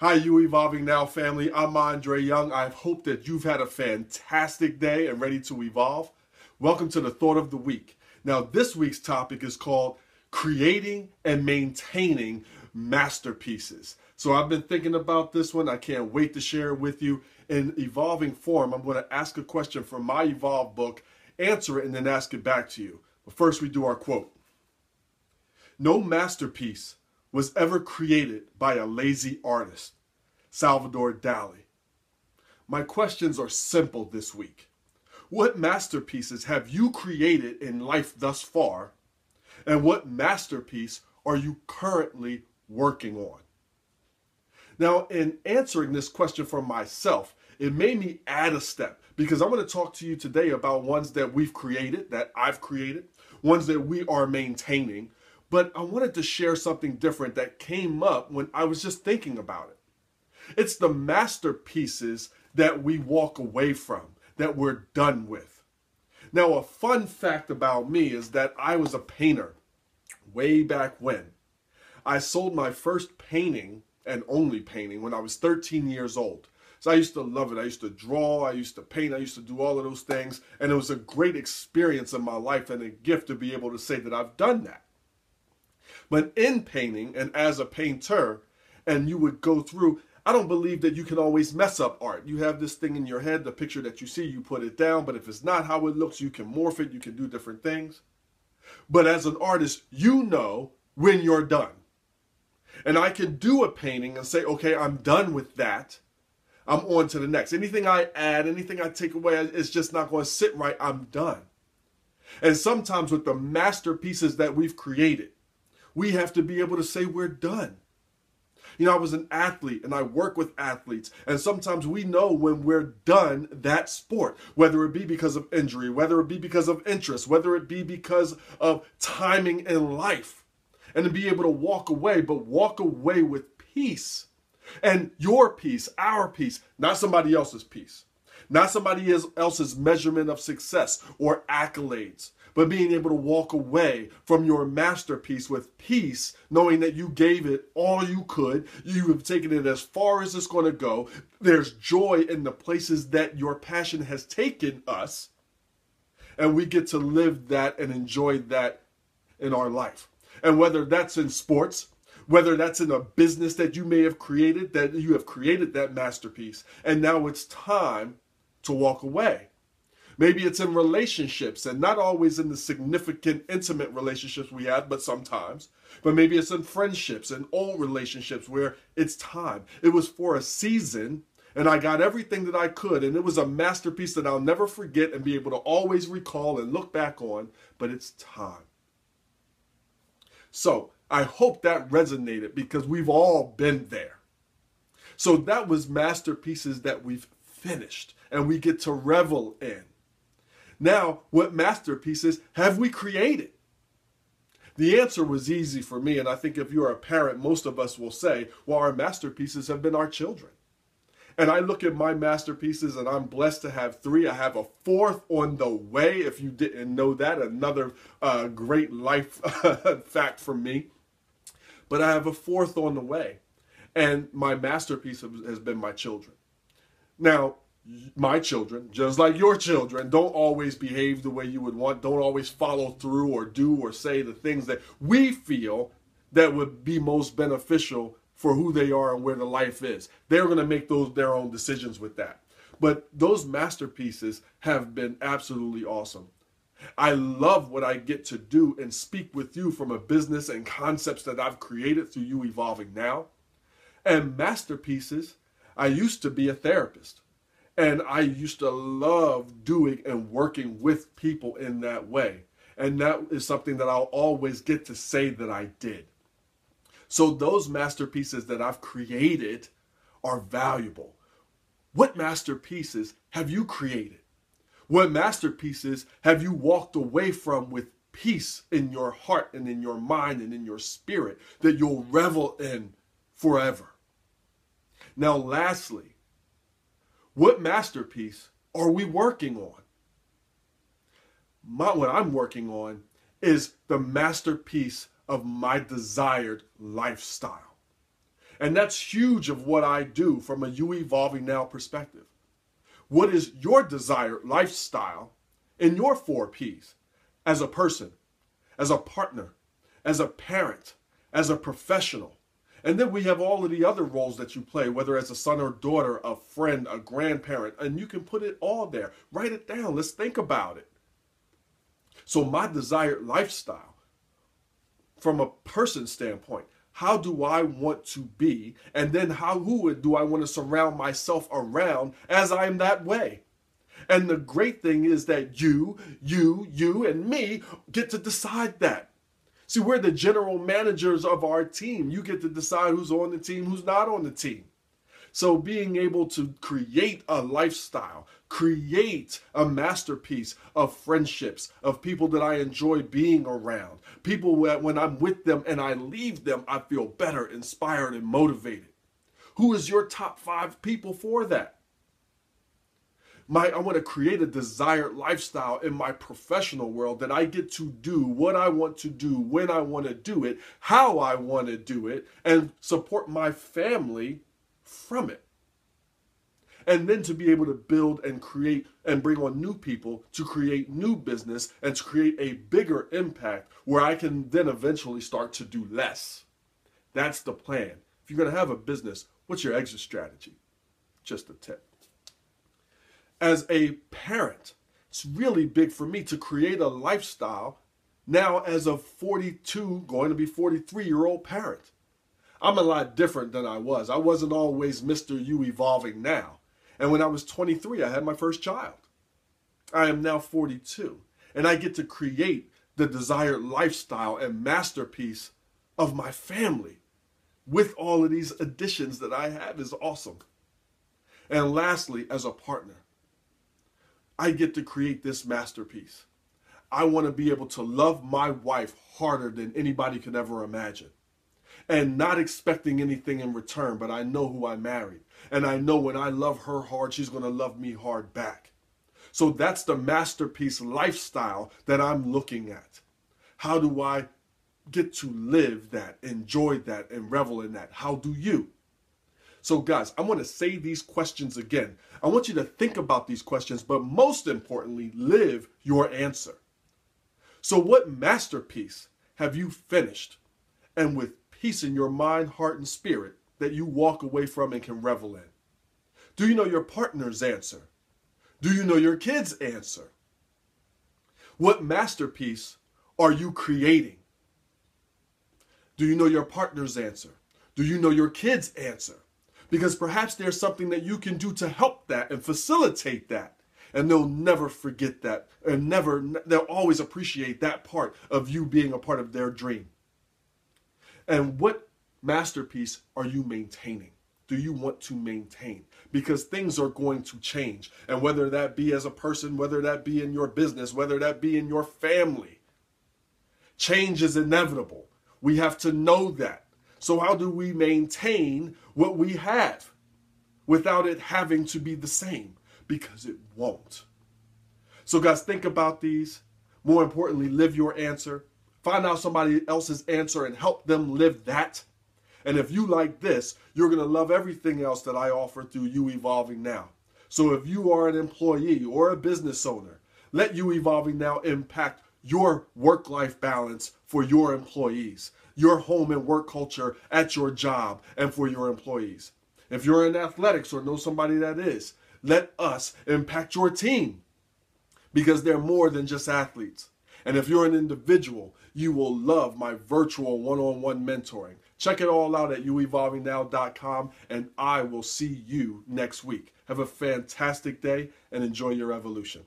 Hi, you Evolving Now family. I'm Andre Young. I hope that you've had a fantastic day and ready to evolve. Welcome to the Thought of the Week. Now, this week's topic is called Creating and Maintaining Masterpieces. So, I've been thinking about this one. I can't wait to share it with you. In evolving form, I'm going to ask a question from my Evolve book, answer it, and then ask it back to you. But first, we do our quote No masterpiece was ever created by a lazy artist, Salvador Dali. My questions are simple this week. What masterpieces have you created in life thus far? And what masterpiece are you currently working on? Now, in answering this question for myself, it made me add a step because I'm going to talk to you today about ones that we've created, that I've created, ones that we are maintaining, but I wanted to share something different that came up when I was just thinking about it. It's the masterpieces that we walk away from, that we're done with. Now, a fun fact about me is that I was a painter way back when. I sold my first painting and only painting when I was 13 years old. So I used to love it. I used to draw, I used to paint, I used to do all of those things. And it was a great experience in my life and a gift to be able to say that I've done that. But in painting and as a painter, and you would go through, I don't believe that you can always mess up art. You have this thing in your head, the picture that you see, you put it down, but if it's not how it looks, you can morph it, you can do different things. But as an artist, you know when you're done. And I can do a painting and say, okay, I'm done with that. I'm on to the next. Anything I add, anything I take away, it's just not going to sit right. I'm done. And sometimes with the masterpieces that we've created, we have to be able to say we're done. You know, I was an athlete and I work with athletes, and sometimes we know when we're done that sport, whether it be because of injury, whether it be because of interest, whether it be because of timing in life, and to be able to walk away, but walk away with peace. And your peace, our peace, not somebody else's peace, not somebody else's measurement of success or accolades, but being able to walk away from your masterpiece with peace, knowing that you gave it all you could. You have taken it as far as it's going to go. There's joy in the places that your passion has taken us. And we get to live that and enjoy that in our life. And whether that's in sports, whether that's in a business that you may have created, that you have created that masterpiece, and now it's time to walk away. Maybe it's in relationships and not always in the significant, intimate relationships we have, but sometimes. But maybe it's in friendships and old relationships where it's time. It was for a season and I got everything that I could. And it was a masterpiece that I'll never forget and be able to always recall and look back on. But it's time. So I hope that resonated because we've all been there. So that was masterpieces that we've finished and we get to revel in. Now, what masterpieces have we created? The answer was easy for me, and I think if you're a parent, most of us will say, well, our masterpieces have been our children. And I look at my masterpieces, and I'm blessed to have three. I have a fourth on the way. If you didn't know that, another uh, great life fact for me. But I have a fourth on the way. And my masterpiece has been my children. Now, my children, just like your children, don't always behave the way you would want, don't always follow through or do or say the things that we feel that would be most beneficial for who they are and where the life is. They're going to make those their own decisions with that. But those masterpieces have been absolutely awesome. I love what I get to do and speak with you from a business and concepts that I've created through you evolving now. And masterpieces, I used to be a therapist. And I used to love doing and working with people in that way. And that is something that I'll always get to say that I did. So those masterpieces that I've created are valuable. What masterpieces have you created? What masterpieces have you walked away from with peace in your heart and in your mind and in your spirit that you'll revel in forever? Now, lastly, what masterpiece are we working on? My, what I'm working on is the masterpiece of my desired lifestyle. And that's huge of what I do from a You Evolving Now perspective. What is your desired lifestyle in your four P's as a person, as a partner, as a parent, as a professional? And then we have all of the other roles that you play, whether as a son or daughter, a friend, a grandparent, and you can put it all there. Write it down. Let's think about it. So, my desired lifestyle, from a person standpoint, how do I want to be? And then how who do I want to surround myself around as I'm that way? And the great thing is that you, you, you, and me get to decide that. See, we're the general managers of our team. You get to decide who's on the team, who's not on the team. So being able to create a lifestyle, create a masterpiece of friendships, of people that I enjoy being around, people that when I'm with them and I leave them, I feel better, inspired, and motivated. Who is your top five people for that? My, I want to create a desired lifestyle in my professional world that I get to do what I want to do, when I want to do it, how I want to do it, and support my family from it. And then to be able to build and create and bring on new people to create new business and to create a bigger impact where I can then eventually start to do less. That's the plan. If you're going to have a business, what's your exit strategy? Just a tip. As a parent, it's really big for me to create a lifestyle now as a 42, going to be 43 year old parent. I'm a lot different than I was. I wasn't always Mr. You evolving now. And when I was 23, I had my first child. I am now 42, and I get to create the desired lifestyle and masterpiece of my family with all of these additions that I have is awesome. And lastly, as a partner, I get to create this masterpiece. I want to be able to love my wife harder than anybody could ever imagine and not expecting anything in return, but I know who I married. And I know when I love her hard, she's going to love me hard back. So that's the masterpiece lifestyle that I'm looking at. How do I get to live that, enjoy that, and revel in that? How do you? So, guys, I want to say these questions again. I want you to think about these questions, but most importantly, live your answer. So, what masterpiece have you finished? And with peace in your mind, heart, and spirit that you walk away from and can revel in? Do you know your partner's answer? Do you know your kid's answer? What masterpiece are you creating? Do you know your partner's answer? Do you know your kid's answer? Because perhaps there's something that you can do to help that and facilitate that. And they'll never forget that and never, they'll always appreciate that part of you being a part of their dream. And what masterpiece are you maintaining? Do you want to maintain? Because things are going to change. And whether that be as a person, whether that be in your business, whether that be in your family, change is inevitable. We have to know that. So, how do we maintain what we have without it having to be the same? Because it won't. So, guys, think about these. More importantly, live your answer. Find out somebody else's answer and help them live that. And if you like this, you're going to love everything else that I offer through You Evolving Now. So if you are an employee or a business owner, let You Evolving Now impact your work life balance for your employees, your home and work culture at your job and for your employees. If you're in athletics or know somebody that is, let us impact your team because they're more than just athletes. And if you're an individual, you will love my virtual one on one mentoring. Check it all out at youevolvingnow.com, and I will see you next week. Have a fantastic day and enjoy your evolution.